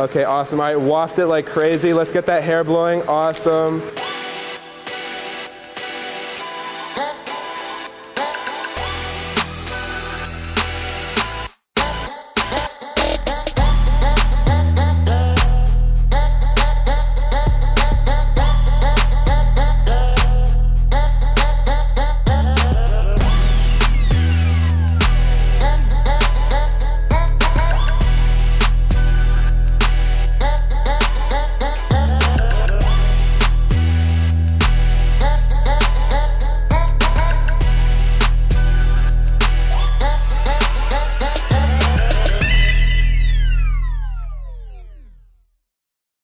Okay, awesome. All right, waft it like crazy. Let's get that hair blowing. Awesome.